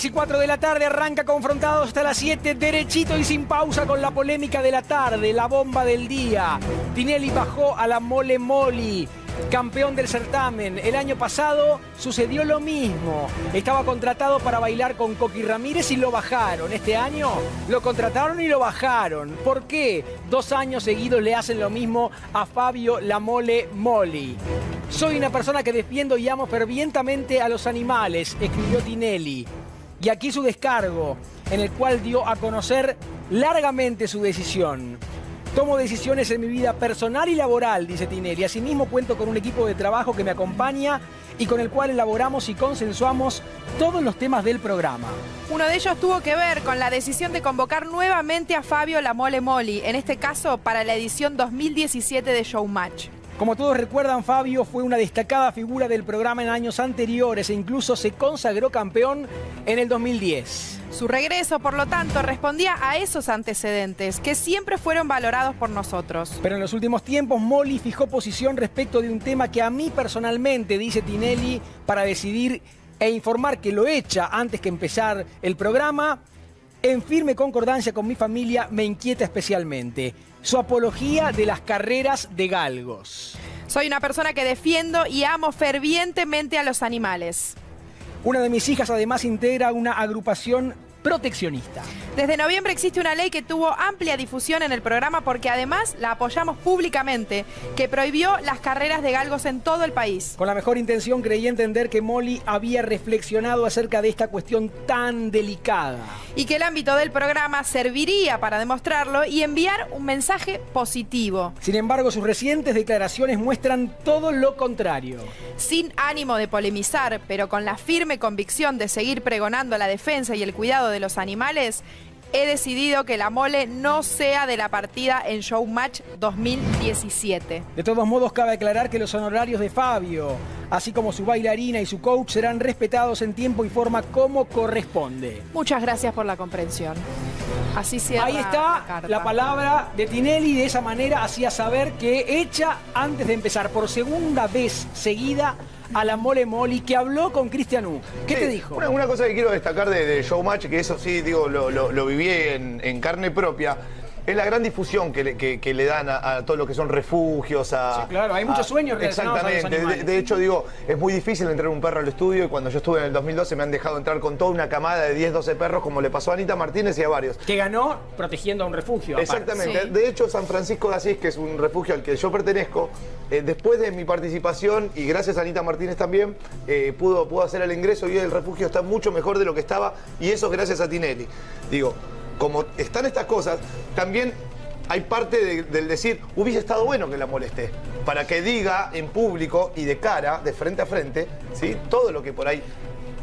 6 y 4 de la tarde arranca confrontados hasta las 7, derechito y sin pausa con la polémica de la tarde, la bomba del día. Tinelli bajó a la mole moli, campeón del certamen. El año pasado sucedió lo mismo. Estaba contratado para bailar con Coqui Ramírez y lo bajaron. Este año lo contrataron y lo bajaron. ¿Por qué? Dos años seguidos le hacen lo mismo a Fabio La Mole Moli. Soy una persona que defiendo y amo fervientemente a los animales, escribió Tinelli. Y aquí su descargo, en el cual dio a conocer largamente su decisión. Tomo decisiones en mi vida personal y laboral, dice Tinelli. Asimismo cuento con un equipo de trabajo que me acompaña y con el cual elaboramos y consensuamos todos los temas del programa. Uno de ellos tuvo que ver con la decisión de convocar nuevamente a Fabio La Mole Moli, en este caso para la edición 2017 de Showmatch. Como todos recuerdan, Fabio fue una destacada figura del programa en años anteriores e incluso se consagró campeón en el 2010. Su regreso, por lo tanto, respondía a esos antecedentes que siempre fueron valorados por nosotros. Pero en los últimos tiempos, Molly fijó posición respecto de un tema que a mí personalmente, dice Tinelli, para decidir e informar que lo echa antes que empezar el programa, en firme concordancia con mi familia, me inquieta especialmente. Su apología de las carreras de galgos. Soy una persona que defiendo y amo fervientemente a los animales. Una de mis hijas además integra una agrupación proteccionista. Desde noviembre existe una ley que tuvo amplia difusión en el programa porque además la apoyamos públicamente, que prohibió las carreras de galgos en todo el país. Con la mejor intención creí entender que Molly había reflexionado acerca de esta cuestión tan delicada. Y que el ámbito del programa serviría para demostrarlo y enviar un mensaje positivo. Sin embargo, sus recientes declaraciones muestran todo lo contrario. Sin ánimo de polemizar, pero con la firme convicción de seguir pregonando la defensa y el cuidado de los animales, he decidido que la mole no sea de la partida en Showmatch 2017. De todos modos, cabe aclarar que los honorarios de Fabio, así como su bailarina y su coach, serán respetados en tiempo y forma como corresponde. Muchas gracias por la comprensión. Así cierra Ahí está la, palabra de Tinelli, de esa manera hacía saber que echa antes de empezar por segunda vez seguida a la Mole Moli que habló con Cristian U. ¿Qué Sí, te dijo? Una, una cosa que quiero destacar de, de Showmatch, que eso sí, digo, lo, lo- lo viví en, en carne propia, es la gran difusión que le, que- que le dan a, a todo lo que son refugios. A, Sí, claro, hay muchos a- sueños relacionados a los Exactamente. De- hecho, digo, es muy difícil entrar un perro al estudio y cuando yo estuve en el 2012 me han dejado entrar con toda una camada de 10, 12 perros, como le pasó a Anita Martínez y a varios. Que ganó protegiendo a un refugio. Exactamente. Sí. De hecho, San Francisco de Asís, que es un refugio al que yo pertenezco, eh, después de mi participación y gracias a Anita Martínez también, eh, pudo, pudo hacer el ingreso y hoy el refugio está mucho mejor de lo que estaba y eso es gracias a Tinelli. Digo, como están estas cosas, también hay parte de- del decir, hubiese estado bueno que la molesté, para que diga en público y de cara, de frente a frente, ¿sí? todo lo que por ahí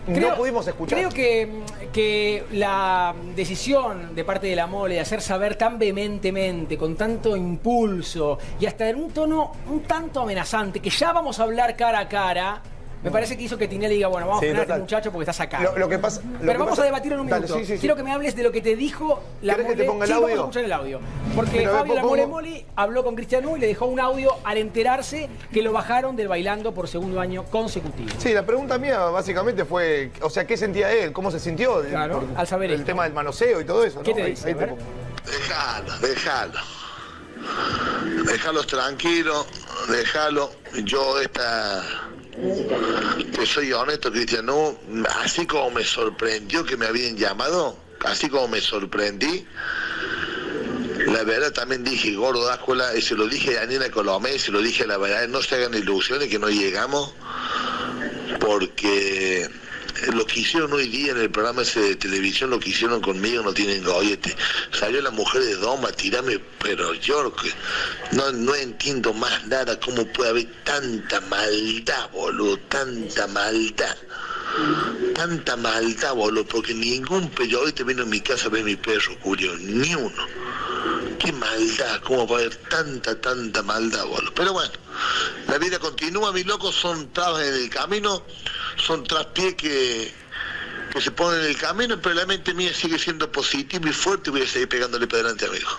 no pudimos escuchar. Creo que, que la decisión de parte de la mole de hacer saber tan vehementemente, con tanto impulso y hasta en un tono un tanto amenazante, que ya vamos a hablar cara a cara, me parece que hizo que Tinelli diga, bueno, vamos Sí, a frenar a este muchacho porque estás acá. Lo- lo que pasa- lo Pero que vamos pasa- a debatirlo en un Dale, minuto. sí, sí, sí. Quiero que me hables de lo que te dijo la ¿Querés que mole. te ponga el Sí, vamos a audio? escuchar el audio. Porque Pero, Fabio la habló con Cristian y le dejó un audio al enterarse que lo bajaron del bailando por segundo año consecutivo. Sí, la pregunta mía básicamente fue, o sea, ¿qué sentía él? ¿Cómo se sintió? Claro, Por- al saber El esto. tema del manoseo y todo eso, ¿Qué ¿no? te Ahí- dice? ahí A te ver. pongo. Déjalo, déjalo. Déjalos tranquilos, déjalo. Yo esta... Te soy honesto, Cristian, no, así como me sorprendió que me habían llamado, así como me sorprendí, la verdad también dije, gordo Dáscuela, y se lo dije a Daniela Colomé, y se lo dije la verdad, no se hagan ilusiones que no llegamos, porque lo que hicieron hoy día en el programa ese de televisión, lo que hicieron conmigo no tienen gollete. Salió la mujer de Doma a tirarme, pero yo que no, no entiendo más nada cómo puede haber tanta maldad, boludo, tanta maldad. Tanta maldad, boludo, porque ningún periodista vino a mi casa a ver mi perro, Julio, ni uno. Qué maldad, cómo va a haber tanta, tanta maldad, boludo. Pero bueno, la vida continúa, mis locos son trabas en el camino, son traspiés que, que se ponen en el camino, pero la mente mía sigue siendo positiva y fuerte y voy a seguir pegándole para adelante, amigo.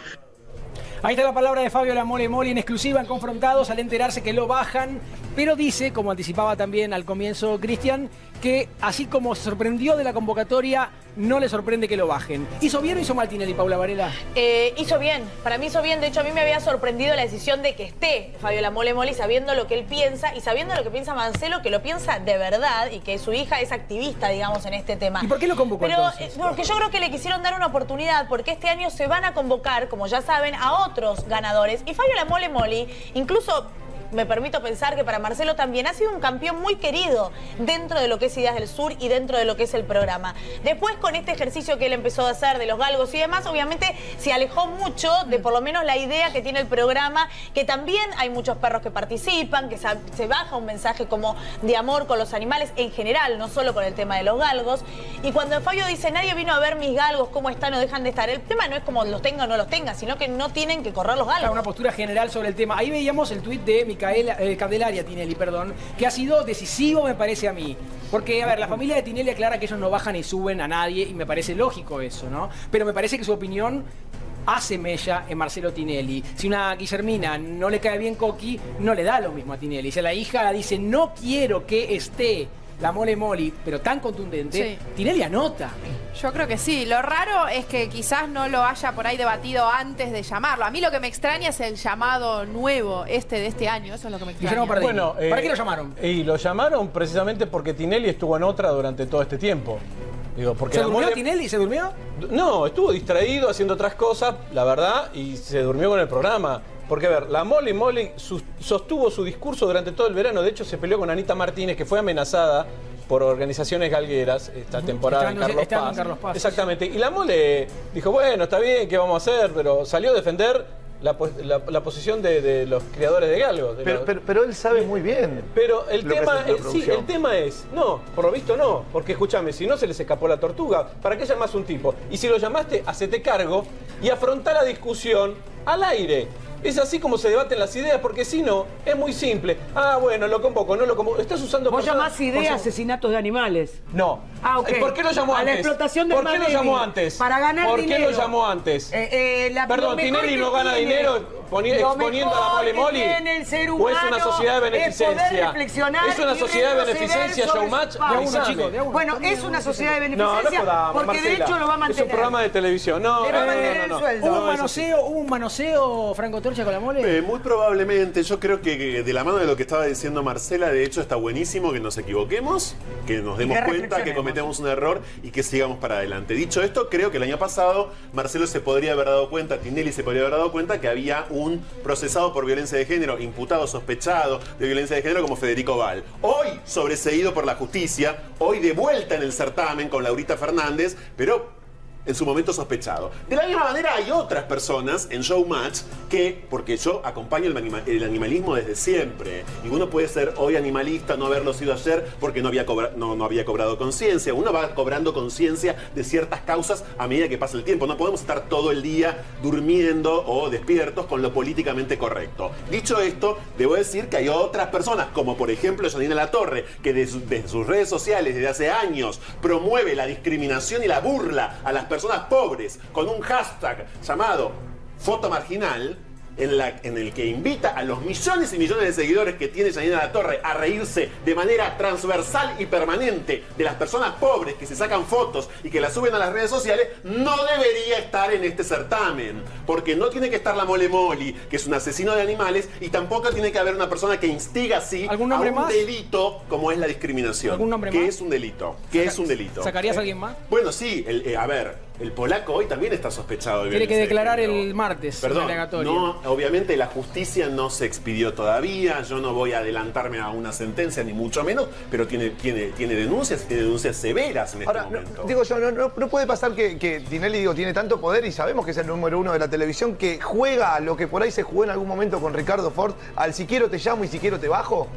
Ahí está la palabra de Fabio La Mole Moli en exclusiva en Confrontados al enterarse que lo bajan pero dice, como anticipaba también al comienzo Cristian, que así como sorprendió de la convocatoria, no le sorprende que lo bajen. ¿Hizo bien o hizo mal Tinelli, Paula Varela? Eh, hizo bien, para mí hizo bien. De hecho, a mí me había sorprendido la decisión de que esté Fabiola Mole Mole sabiendo lo que él piensa y sabiendo lo que piensa Marcelo, que lo piensa de verdad y que su hija es activista, digamos, en este tema. ¿Y por qué lo convocó Pero, entonces? eh, porque yo creo que le quisieron dar una oportunidad, porque este año se van a convocar, como ya saben, a otros ganadores. Y Fabiola Mole Mole, incluso me permito pensar que para Marcelo también ha sido un campeón muy querido dentro de lo que es Ideas del Sur y dentro de lo que es el programa. Después, con este ejercicio que él empezó a hacer de los galgos y demás, obviamente se alejó mucho de por lo menos la idea que tiene el programa, que también hay muchos perros que participan, que se, baja un mensaje como de amor con los animales en general, no solo con el tema de los galgos. Y cuando Fabio dice, nadie vino a ver mis galgos, cómo están o dejan de estar, el tema no es como los tenga o no los tenga, sino que no tienen que correr los galgos. Una postura general sobre el tema. Ahí veíamos el tuit de Eh, Candelaria Tinelli, perdón, que ha sido decisivo, me parece a mí. Porque, a ver, la familia de Tinelli aclara que ellos no bajan ni suben a nadie, y me parece lógico eso, ¿no? Pero me parece que su opinión hace mella en Marcelo Tinelli. Si una Guillermina no le cae bien Coqui, no le da lo mismo a Tinelli. Si la hija dice, no quiero que esté la mole moli, pero tan contundente, Sí. Tinelli anota. Yo creo que sí. Lo raro es que quizás no lo haya por ahí debatido antes de llamarlo. A mí lo que me extraña es el llamado nuevo, este de este año. Eso es lo que me extraña. Bueno, eh, ¿Para qué lo llamaron? Y lo llamaron precisamente porque Tinelli estuvo en otra durante todo este tiempo. Digo, porque ¿Se durmió mole- Tinelli? ¿Se durmió? No, estuvo distraído haciendo otras cosas, la verdad, y se durmió con el programa. Porque, a ver, la Molly Molly sus- sostuvo su discurso durante todo el verano. De hecho, se peleó con Anita Martínez, que fue amenazada por organizaciones galgueras esta temporada en Carlos, Paz. Carlos Paz, sí, Exactamente. Y la Mole dijo, bueno, está bien, ¿qué vamos a hacer? Pero salió a defender la, pos- la- la posición de, de los criadores de galgos. de Pero, los- pero, pero él sabe muy bien. pero el tema es, sí, el tema es, no, por lo visto no, porque escúchame, si no se les escapó la tortuga, ¿para qué llamas a un tipo? Y si lo llamaste, hacete cargo y afronta la discusión al aire. Es así como se debaten las ideas, porque si no, es muy simple. Ah, bueno, lo convoco, no lo convoco. Estás usando Vos personas- llamás idea por- asesinatos de animales. No. Ah, ok. ¿Por qué lo llamó A la antes? explotación del ¿Por qué lo llamó antes? Para ganar ¿Por dinero. qué lo llamó antes? Eh, eh, la- Perdón, Tinelli no gana tiene- dinero poni- lo exponiendo a la mole moli. el ser ¿O es una humano sociedad de es poder beneficencia? reflexionar ¿Es una sociedad de beneficencia, Showmatch? Bueno, es una sociedad de No, no beneficencia podamos, porque de hecho lo va a Es mantener. un programa de televisión. No, Le va a no, no, mantener no, el no. sueldo. ¿Hubo No, un es manoseo, hubo un manoseo Franco Torcha con la mole? Eh, muy probablemente, yo creo que de la mano de lo que estaba diciendo Marcela, de hecho está buenísimo que nos equivoquemos, que nos demos cuenta que cometemos un error y que sigamos para adelante. Dicho esto, creo que el año pasado Marcelo se podría haber dado cuenta, Tinelli se podría haber dado cuenta que había un procesado por violencia de género, imputado, sospechado de violencia de género como Federico Val. Hoy sobreseído por la justicia, hoy de vuelta en el certamen con Laurita Fernández, pero en su momento sospechado. De la misma manera hay otras personas en Showmatch que, porque yo acompaño el, anima- el animalismo desde siempre, y uno puede ser hoy animalista, no haberlo sido ayer porque no había, no, no había cobrado conciencia, uno va cobrando conciencia de ciertas causas a medida que pasa el tiempo, no podemos estar todo el día durmiendo o despiertos con lo políticamente correcto. Dicho esto, debo decir que hay otras personas, como por ejemplo Janina Latorre, que desde, desde sus redes sociales desde hace años promueve la discriminación y la burla a las personas pobres con un hashtag llamado foto marginal. En, la, en el que invita a los millones y millones de seguidores que tiene Janina La Torre a reírse de manera transversal y permanente de las personas pobres que se sacan fotos y que las suben a las redes sociales, no debería estar en este certamen. Porque no tiene que estar la mole moli, que es un asesino de animales, y tampoco tiene que haber una persona que instiga así ¿Algún a un más? delito como es la discriminación. ¿Algún nombre que más? es un delito. Que es un delito. ¿Sacarías Eh, a alguien más? Bueno, sí, el- eh, a ver, el polaco hoy también está sospechado de Tiene que de declarar el martes Perdón, no, obviamente la justicia no se expidió todavía, yo no voy a adelantarme a una sentencia, ni mucho menos, pero tiene, tiene, tiene denuncias, tiene denuncias severas en este Ahora, no- momento. digo yo, no, no- no puede pasar que, que Tinelli digo, tiene tanto poder y sabemos que es el número uno de la televisión que juega a lo que por ahí se jugó en algún momento con Ricardo Ford, al si quiero te llamo y si quiero te bajo.